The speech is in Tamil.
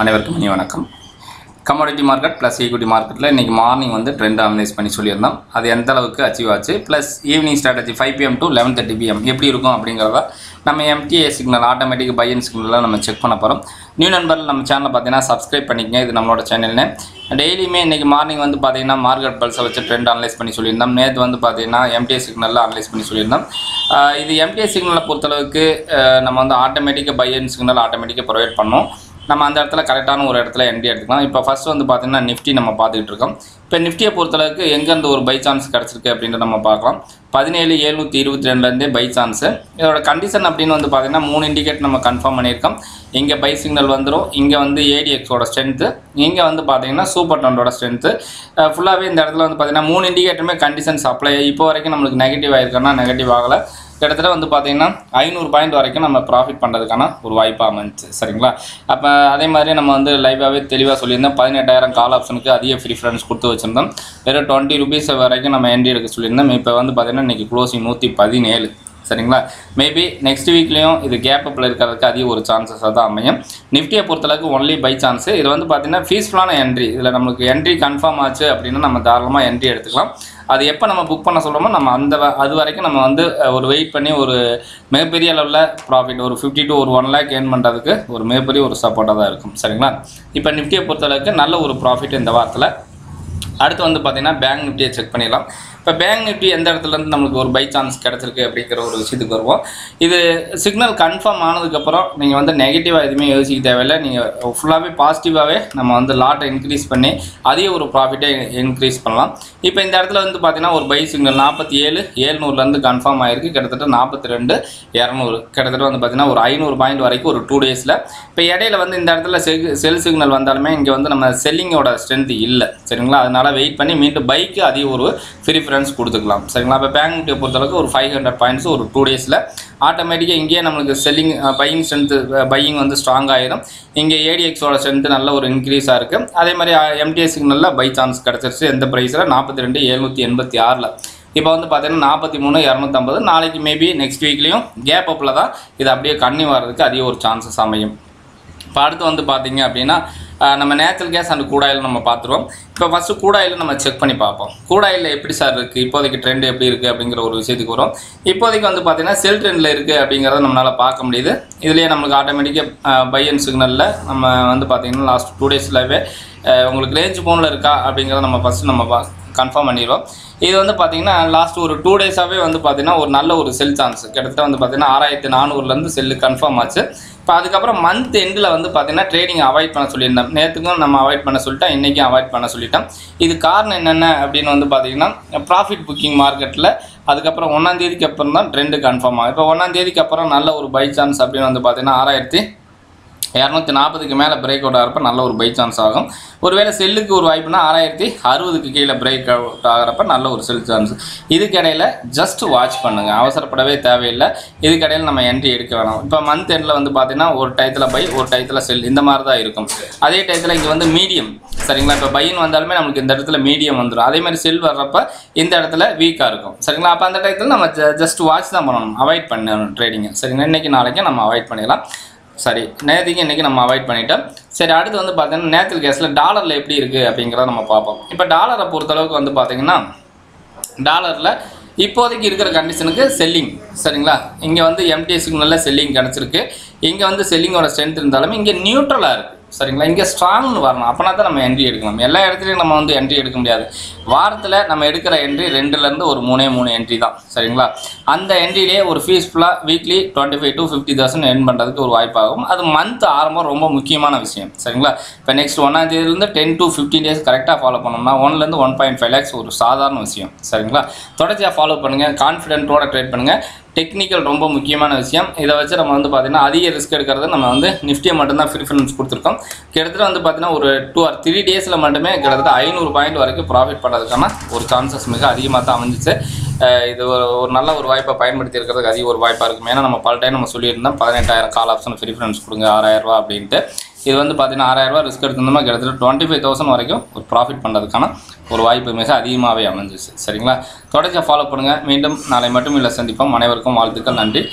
அனைவருக்கும் இனி வணக்கம். கமாடிட்டி மார்க்கெட் ப்ளஸ் ஈக்விட்டி மார்க்கெட்டில் இன்றைக்கி மார்னிங் வந்து ட்ரெண்ட் அனலைஸ் பண்ணி சொல்லியிருந்தோம். அது எந்த அளவுக்கு அச்சீவ் ஆச்சு? Plus evening strategy five PM to eleven thirty PM எப்படி இருக்கும் அப்படிங்கிறத நம்ம எம்டிஏ சிக்னல் ஆட்டோமேட்டிக் பையன் சிக்னலில் நம்ம செக் பண்ண போகிறோம் நியூ நண்பர் நம்ம சேனலை பார்த்தீங்கன்னா சப்ஸ்கிரைப் பண்ணிக்கங்க. இது நம்மளோட சேனல்னு டெய்லியுமே இன்றைக்கி மார்னிங் வந்து பார்த்தீங்கன்னா மார்க்கெட் பல்ஸை வச்சு ட்ரெண்ட் அனலைஸ் பண்ணி சொல்லியிருந்தோம். நேற்று வந்து பார்த்தீங்கன்னா எம்டிஏ சிக்னலில் அனலைஸ் பண்ணி சொல்லியிருந்தோம். இது எம்டிஏ சிக்னலை பொறுத்தளவுக்கு நம்ம வந்து ஆட்டோமேட்டிக்காக பையன் சிக்னல் ஆட்டோமேட்டிக்காக ப்ரொவைட் பண்ணோம். நம்ம அந்த இடத்துல கரெக்டான ஒரு இடத்துல என்ட்ரி எடுத்துக்கலாம். இப்போ ஃபர்ஸ்ட் வந்து பார்த்தீங்கன்னா நிஃப்டி நம்ம பார்த்துக்கிட்டு இருக்கோம். இப்போ நிஃப்டியை பொறுத்தளவுக்கு எங்கேருந்து ஒரு பை சான்ஸ் கிடச்சிருக்கு அப்படின்ற நம்ம பார்க்கலாம். பதினேழு ஏழ்நூற்றி இருபத்தி ரெண்டுலேருந்தே பை சான்ஸு இதோட கண்டிஷன் அப்படின்னு வந்து பார்த்தீங்கன்னா மூணு இண்டிகேட் நம்ம கன்ஃபார்ம் பண்ணியிருக்கோம். இங்கே பை சிக்னல் வந்துடும் இங்கே வந்து ஏடிஎக்ஸோட ஸ்ட்ரென்த்து இங்கே வந்து பார்த்தீங்கன்னா சூப்பர் டொண்டோட ஸ்ட்ரென்த்து ஃபுல்லாகவே இந்த இடத்துல வந்து பார்த்தீங்கன்னா மூணு இண்டிகேட்டருமே கண்டிஷன்ஸ் அப்ளை இப்போ வரைக்கும் நம்மளுக்கு நெகட்டிவ் ஆகிருக்கோன்னா நெகட்டிவ் ஆகலை. கிட்டத்தட்ட வந்து பார்த்தீங்கன்னா ஐநூறு பாயிண்ட் வரைக்கும் நம்ம ப்ராஃபிட் பண்ணுறதுக்கான ஒரு வாய்ப்பாக அமைஞ்சு சரிங்களா? அப்போ அதே மாதிரி நம்ம வந்து லைவாகவே தெளிவாக சொல்லியிருந்தோம் பதினெட்டாயிரம் கால் ஆப்ஷனுக்கு அதிக ப்ரிஃபரன்ஸ் கொடுத்து வச்சுருந்தோம். வெறும் டுவெண்ட்டி ருபீஸ் வரைக்கும் நம்ம என்ட்ரி எடுக்க சொல்லியிருந்தோம். இப்போ வந்து பார்த்தீங்கன்னா இன்றைக்கி க்ளோசிங் நூற்றி பதினேழு. சரிங்களா? மேபி நெக்ஸ்ட் வீக்லேயும் இது கேப் அப்பில் இருக்கிறதுக்கு அதிக ஒரு சான்சஸாக தான் அமையும். நிஃப்டியை பொறுத்தளவுக்கு ஒன்லி பை சான்ஸு இது வந்து பார்த்தீங்கன்னா ஃபீஸ்ஃபுல்லான என்ட்ரி இதில் நம்மளுக்கு என்ட்ரி கன்ஃபார்ம் ஆச்சு அப்படின்னா நம்ம தாராளமாக என்ட்ரி எடுத்துக்கலாம். அது எப்போ நம்ம புக் பண்ண சொல்கிறோமோ நம்ம அந்த வ- அது வரைக்கும் நம்ம வந்து ஒரு வெயிட் பண்ணி ஒரு மிகப்பெரிய அளவில் ப்ராஃபிட் ஒரு ஃபிஃப்டி டு ஒரு ஒன் லேக் ஏர்ன் பண்ணுறதுக்கு ஒரு மிகப்பெரிய ஒரு சப்போர்ட்டாக தான் இருக்கும். சரிங்களா? இப்போ நிஃப்டியை பொறுத்தளவுக்கு நல்ல ஒரு ப்ராஃபிட் இந்த வாரத்தில். அடுத்து வந்து பார்த்தீங்கன்னா பேங்க் நிஃப்டியை செக் பண்ணிடலாம். இப்போ பேங்க் நிஃப்டி எந்த இடத்துலேருந்து நம்மளுக்கு ஒரு பை சான்ஸ் கிடச்சிருக்கு அப்படிங்கிற ஒரு விஷயத்துக்கு வருவோம். இது சிக்னல் கன்ஃபார்ம் ஆனதுக்கப்புறம் நீங்கள் வந்து நெகட்டிவாக எதுவுமே யோசிக்க தேவையில்லை. நீங்கள் ஃபுல்லாகவே பாசிட்டிவாகவே நம்ம வந்து லாட்டை இன்க்ரீஸ் பண்ணி அதிக ஒரு ப்ராஃபிட்டை இன்க்ரீஸ் பண்ணலாம். இப்போ இந்த இடத்துல வந்து பார்த்தீங்கன்னா ஒரு பை சிக்னல் நாற்பத்தி ஏழு ஏழ்நூறுலேருந்து கன்ஃபார்ம் ஆயிருக்கு. கிட்டத்தட்ட நாற்பத்தி ரெண்டு இரநூறு. கிட்டத்தட்ட வந்து பார்த்தீங்கன்னா ஒரு ஐநூறு பாயிண்ட் வரைக்கும் ஒரு டூ டேஸில் இப்போ இடையில வந்து இந்த இடத்துல செல் சிக்னல் வந்தாலுமே இங்கே வந்து நம்ம செல்லிங்கோட ஸ்ட்ரென்த் இல்லை. சரிங்களா? அதனால் வெயிட் பண்ணி மீண்டும் பைக்கு அதிக ஒரு டிஃப்ரென்ஸ் கொடுத்துக்கலாம். சரிங்களா? இப்போ பேங்க் நிஃப்டியை பொறுத்தளவுக்கு ஒரு ஃபைவ் ஹண்ட்ரட் பாயிண்ட்ஸ் ஒரு டூ டேஸில் ஆட்டோமேட்டிக்காக இங்கேயே நம்மளுக்கு செல்லிங் பையிங் ஸ்ட்ரென்த்து பையிங் வந்து ஸ்ட்ராங் ஆகிடும் இங்கே ஏடிஎக்ஸோட ஸ்ட்ரென்த்து நல்ல ஒரு இன்க்ரீஸாக இருக்குது அதே மாதிரி எம்டிஎஸ்க்கு நல்ல பை சான்ஸ் கிடச்சிருச்சு எந்த ப்ரைஸில் நாற்பத்தி ரெண்டு எழுநூற்றி எண்பத்தி ஆறில். இப்போ வந்து பார்த்தீங்கன்னா நாற்பத்தி மூணு இரநூத்தம்பது. நாளைக்கு மேபி நெக்ஸ்ட் வீக்லேயும் கேப் அப்பில் தான் இது அப்படியே கண்ணி வர்றதுக்கு அதிக ஒரு சான்சஸ் அமையும். இப்போ அடுத்து வந்து பார்த்தீங்க அப்படின்னா நம்ம நேச்சுரல் கேஸ் அண்ட் கூடாயில் நம்ம பார்த்துருவோம் இப்போ ஃபஸ்ட்டு கூடாயில் நம்ம செக் பண்ணி பார்ப்போம். கூடாயில் எப்படி சார் இருக்குது இப்போதைக்கு ட்ரெண்ட் எப்படி இருக்குது அப்படிங்கிற ஒரு விஷயத்துக்கு வரும். இப்போதைக்கு வந்து பார்த்தீங்கன்னா செல் ட்ரெண்டில் இருக்குது அப்படிங்கிறத நம்மளால் பார்க்க முடியுது. இதுலேயே நம்மளுக்கு ஆட்டோமேட்டிக்காக பை அண்ட் சிக்னலில் நம்ம வந்து பார்த்தீங்கன்னா லாஸ்ட் டூ டேஸ்லவே உங்களுக்கு ரேஞ்ச் ஃபோனில் இருக்கா அப்படிங்கிறத நம்ம ஃபஸ்ட்டு நம்ம பா கன்ஃபார்ம் பண்ணிடுவோம் இது வந்து பார்த்தீங்கன்னா லாஸ்ட் ஒரு டூ டேஸாகவே வந்து பார்த்தீங்கன்னா ஒரு நல்ல ஒரு செல் சான்ஸ் கிட்டத்தட்ட வந்து பார்த்தீங்கன்னா ஆறாயிரத்தி நானூறுலேருந்து செல்லு கன்ஃபார்ம் ஆச்சு. இப்போ அதுக்கப்புறம் மந்த் எண்டில் வந்து பார்த்தீங்கன்னா ட்ரேடிங் அவாய்ட் பண்ண சொல்லியிருந்தோம் நேற்றுக்கும் நம்ம அவாய்ட் பண்ண சொல்லிட்டோம் இன்றைக்கும் அவாய்ட் பண்ண சொல்லிட்டோம். இது காரணம் என்னென்ன அப்படின்னு வந்து பார்த்தீங்கன்னா ப்ராஃபிட் புக்கிங் மார்க்கெட்டில் அதுக்கப்புறம் ஒன்றாந்தேதிக்கு அப்புறம் தான் ட்ரெண்டு கன்ஃபார்ம் ஆகும். இப்போ ஒன்றாந்தேதிக்கு அப்புறம் நல்ல ஒரு பை சான்ஸ் அப்படின்னு வந்து பார்த்தீங்கன்னா ஆறாயிரத்தி இரநூத்தி நாற்பதுக்கு மேலே பிரேக் அவுட் ஆகிறப்ப நல்ல ஒரு பை சான்ஸ் ஆகும். ஒருவேளை செல்லுக்கு ஒரு வாய்ப்புனா ஆறாயிரத்தி அறுபதுக்கு கீழே பிரேக் அவுட் ஆகிறப்ப நல்ல ஒரு செல் சான்ஸ் இதுக்கிடையில் ஜஸ்ட் வாட்ச் பண்ணுங்கள் அவசரப்படவே தேவையில்லை. இதுக்கிடையில் நம்ம என்ட்ரி எடுக்க வேணாம். இப்போ மந்த் எண்டில் வந்து பார்த்தீங்கன்னா ஒரு டயத்தில் பை ஒரு டயத்தில் செல் இந்த மாதிரி தான் இருக்கும். அதே டயத்தில் இங்கே வந்து மீடியம் சரிங்களா? இப்போ பையன் வந்தாலுமே நமக்கு இந்த இடத்துல மீடியம் வந்துடும் அதே மாதிரி செல் வர்றப்ப இந்த இடத்துல வீக்காக இருக்கும். சரிங்களா? அப்போ அந்த டயத்தில் நம்ம ஜஸ்ட் வாட்ச் தான் பண்ணணும். அவாய்ட் பண்ணணும் ட்ரேடிங்கை சரிங்களா? இன்றைக்கி நாளைக்கு நம்ம அவாய்ட் பண்ணிடலாம். சரி நேற்றுக்கு இன்றைக்கி நம்ம அவாய்ட் பண்ணிட்டோம். சரி அடுத்து வந்து பார்த்திங்கன்னா நேற்றுக்கு கேஸில் டாலரில் எப்படி இருக்குது அப்படிங்கிறத நம்ம பார்ப்போம். இப்போ டாலரை பொறுத்தளவுக்கு வந்து பார்த்திங்கன்னா டாலரில் இப்போதைக்கு இருக்கிற கண்டிஷனுக்கு செல்லிங் சரிங்களா? இங்கே வந்து எம்டி சிக்னலில் செல்லிங் கிடச்சிருக்கு. இங்கே வந்து செல்லிங்கோட ஸ்ட்ரென்த் இருந்தாலும் இங்கே நியூட்ரலாக இருக்குது சரிங்களா? இங்கே ஸ்ட்ராங்னு வரணும். அப்போனா தான் நம்ம என்ட்ரி எடுக்கணும் எல்லா இடத்துலையும் நம்ம வந்து என்ட்ரி எடுக்க முடியாது. வாரத்தில் நம்ம எடுக்கிற என்ட்ரி ரெண்டுலேருந்து ஒரு மூணே மூணு என்ட்ரி தான். சரிங்களா? அந்த என்ட்ரிலேயே ஒரு ஃபீஸ் ஃபுல்லாக weekly twenty five to fifty thousand earn பண்ணுறதுக்கு ஒரு வாய்ப்பாகும். அது மந்த் ஆரம்பம் ரொம்ப முக்கியமான விஷயம். சரிங்களா? இப்போ நெக்ஸ்ட் ஒன்றாம் தேதியிலேருந்து டென் டு ஃபிஃப்டீன் டேஸ் கரெக்டாக ஃபாலோ பண்ணோம்னா ஒன்லேருந்து ஒன் பாயிண்ட் ஃபைவ் லேக்ஸ் ஒரு சாதாரண விஷயம். சரிங்களா? தொடர்ச்சியாக ஃபாலோ பண்ணுங்கள் கான்ஃபிடென்ட்டோட ட்ரேட் பண்ணுங்கள் டெக்னிக்கல் ரொம்ப முக்கியமான விஷயம். இதை வச்சு நம்ம வந்து பார்த்தீங்கன்னா அதிக ரிஸ்க் எடுக்கிறது நம்ம வந்து நிஃப்டியை மட்டும்தான் ப்ரிஃபரன்ஸ் கொடுத்துருக்கோம். கிட்டத்தட்ட வந்து பார்த்தீங்கன்னா ஒரு டூ ஆர் த்ரீ டேஸில் மட்டுமே கிட்டத்தட்ட ஐநூறு பாயிண்ட் வரைக்கும் ப்ராஃபிட் பண்ணுறதுக்கான ஒரு சான்சஸ் மிக அதிகமாக தான் அமைஞ்சிச்சு. இது ஒரு ஒரு நல்ல ஒரு வாய்ப்பை பயன்படுத்தி இருக்கிறதுக்கு அதிக ஒரு வாய்ப்பாக இருக்கும். ஏன்னா நம்ம பல டைம் நம்ம சொல்லியிருந்தோம் பதினெட்டாயிரம் கால் ஆப்ஷன் ப்ரிஃபரன்ஸ் கொடுங்க ஆறாயிரம் ரூபா அப்படின்ட்டு. இது வந்து பார்த்தீங்கன்னா ஆறாயிரரூவா ரூபா ரிஸ்க் எடுத்திருந்தோமா கிட்டத்தட்ட டுவெண்ட்டி ஃபைவ் தௌசண்ட் வரைக்கும் ஒரு ப்ராஃபிட் பண்ணுறதுக்கான ஒரு வாய்ப்பு மிக அதிகமாகவே அமைஞ்சிச்சு. சரிங்களா? தொடர்ச்சியாக ஃபாலோ பண்ணுங்கள் மீண்டும் நாளை மட்டும் இல்லை சந்திப்போம். அனைவருக்கும் வாழ்த்துக்கள் நன்றி.